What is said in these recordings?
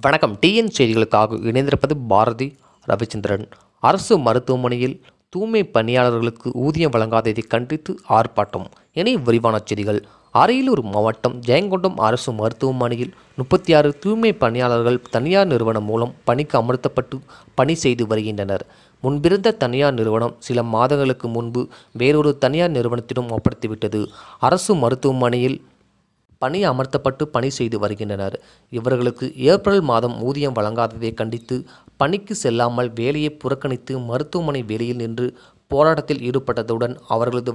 வணக்கம். டிஎன் செய்திகளுக்காக இணைந்திருப்பது பாரதி ரவிச்சந்திரன். அரசு மருத்துவமனையில் தூய்மை பணியாளர்களுக்கு ஊதியம் வழங்காததை கண்டித்து ஆர்ப்பாட்டம். இனி விரிவான செய்திகள். அரியலூர் மாவட்டம் ஜெயங்கொண்டம் அரசு மருத்துவமனையில் முப்பத்தி ஆறு தூய்மை பணியாளர்கள் தனியார் நிறுவனம் மூலம் பணிக்கு அமர்த்தப்பட்டு பணி செய்து வருகின்றனர். முன்பிருந்த தனியார் நிறுவனம் சில மாதங்களுக்கு முன்பு வேறொரு தனியார் நிறுவனத்திடம் ஒப்படைத்துவிட்டது. அரசு மருத்துவமனையில் பணி அமர்த்தப்பட்டு பணி செய்து வருகின்றனர். இவர்களுக்கு ஏப்ரல் மாதம் ஊதியம் வழங்காததை கண்டித்து பணிக்கு செல்லாமல் வேலையை புறக்கணித்து மருத்துவமனை வேலையில் நின்று போராட்டத்தில் ஈடுபட்டதுடன் அவர்களது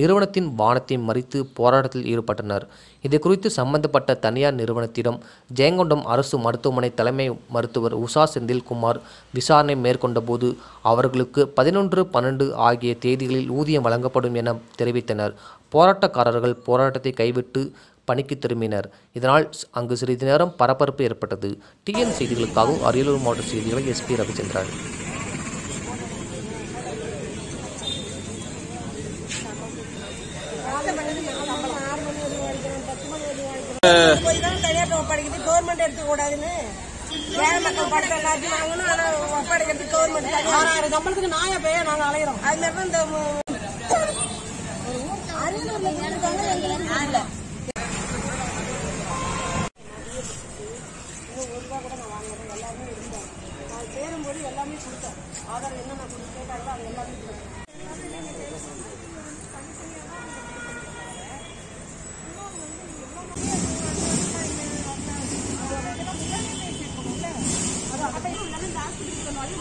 நிறுவனத்தின் வானத்தை மறித்து போராட்டத்தில் ஈடுபட்டனர். இது குறித்து சம்பந்தப்பட்ட தனியார் நிறுவனத்திடம் ஜெயங்கொண்டம் அரசு மருத்துவமனை தலைமை மருத்துவர் உஷா செந்தில்குமார் விசாரணை மேற்கொண்டபோது அவர்களுக்கு பதினொன்று பன்னெண்டு ஆகிய தேதிகளில் ஊதியம் வழங்கப்படும் என தெரிவித்தனர். போராட்டக்காரர்கள் போராட்டத்தை கைவிட்டு பணிக்கு திரும்பினர். இதனால் அங்கு சிறிது நேரம் பரபரப்பு ஏற்பட்டது. டிஎன் செய்திகளுக்காகவும் அரியலூர் மாவட்ட செய்திகளை எஸ்பி ரவிச்சந்திரன். போய் தான் கவர்மெண்ட் எடுத்துக்க ஏழை மக்கள் படத்தை எல்லாத்தையும் வாங்கணும் ஆனா கவர்மெண்ட் ஆறாயிரம் சம்பளத்துக்கு நாயா பேய நாங்க அலையிறோம் அது மாதிரி தான் இந்த ரூபா கூட நான் வாங்கினேன் எல்லாருமே இருந்தேன் நான் சேரும்போது எல்லாமே கொடுத்தேன். ஆதார் என்னென்ன கொடுத்து கேட்டாங்களோ அது எல்லாமே கொடுத்தேன். அது அதை ஹாஸ்பிட்டலுக்கு சொன்னாலும்